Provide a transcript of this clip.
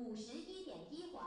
五十一点一环。